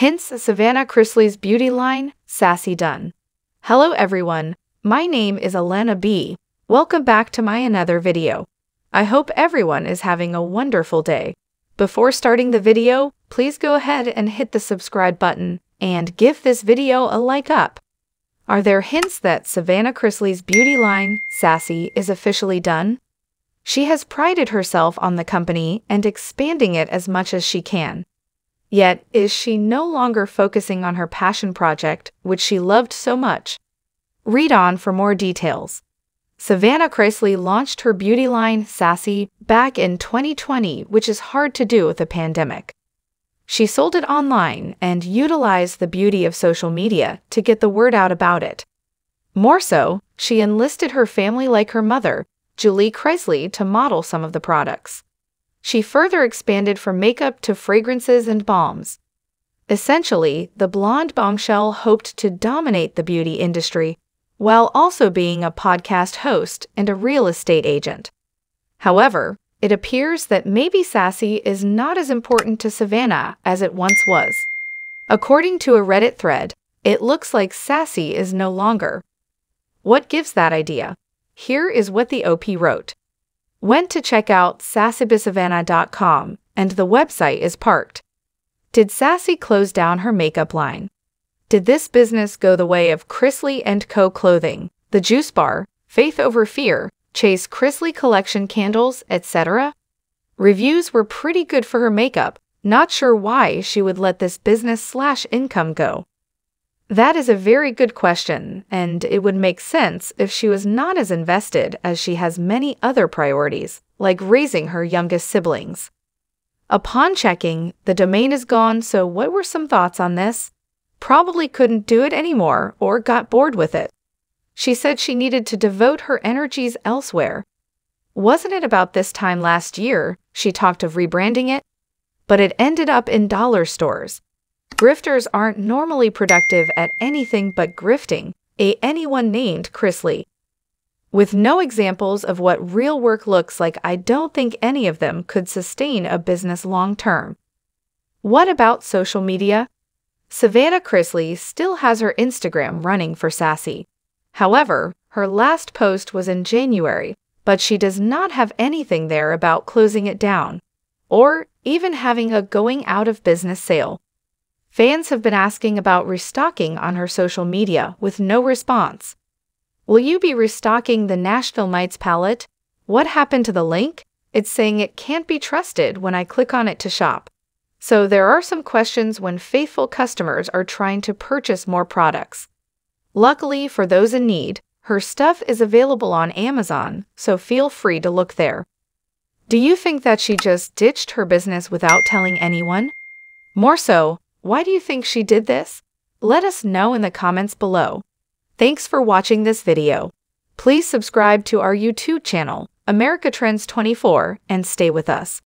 Hints Savannah Chrisley's beauty line, Sassy Done. Hello everyone, my name is Alana B. Welcome back to my another video. I hope everyone is having a wonderful day. Before starting the video, please go ahead and hit the subscribe button and give this video a like up. Are there hints that Savannah Chrisley's beauty line, Sassy, is officially done? She has prided herself on the company and expanding it as much as she can. Yet, is she no longer focusing on her passion project, which she loved so much? Read on for more details. Savannah Chrisley launched her beauty line, Sassy, back in 2020, which is hard to do with a pandemic. She sold it online and utilized the beauty of social media to get the word out about it. More so, she enlisted her family like her mother, Julie Chrisley, to model some of the products. She further expanded from makeup to fragrances and balms. Essentially, the blonde bombshell hoped to dominate the beauty industry while also being a podcast host and a real estate agent. However, it appears that maybe Sassy is not as important to Savannah as it once was. According to a Reddit thread, it looks like Sassy is no longer. What gives that idea? Here is what the OP wrote. Went to check out sassybysavannah.com and the website is parked. Did Sassy close down her makeup line? Did this business go the way of Chrisley & Co. clothing, the Juice Bar, Faith Over Fear, Chase Chrisley Collection candles, etc.? Reviews were pretty good for her makeup, not sure why she would let this business slash income go. That is a very good question, and it would make sense if she was not as invested as she has many other priorities, like raising her youngest siblings. Upon checking, the domain is gone, so what were some thoughts on this? probably couldn't do it anymore or got bored with it. She said she needed to devote her energies elsewhere. Wasn't it about this time last year she talked of rebranding it? But it ended up in dollar stores. Grifters aren't normally productive at anything but grifting, a anyone named Chrisley. With no examples of what real work looks like, I don't think any of them could sustain a business long term. What about social media? Savannah Chrisley still has her Instagram running for Sassy. However, her last post was in January, but she does not have anything there about closing it down, or even having a going out of business sale. Fans have been asking about restocking on her social media with no response. Will you be restocking the Nashville Nights palette? What happened to the link? It's saying it can't be trusted when I click on it to shop. So there are some questions when faithful customers are trying to purchase more products. Luckily for those in need, her stuff is available on Amazon, so feel free to look there. Do you think that she just ditched her business without telling anyone? More so, why do you think she did this? Let us know in the comments below. Thanks for watching this video. Please subscribe to our YouTube channel, America Trends 24, and stay with us.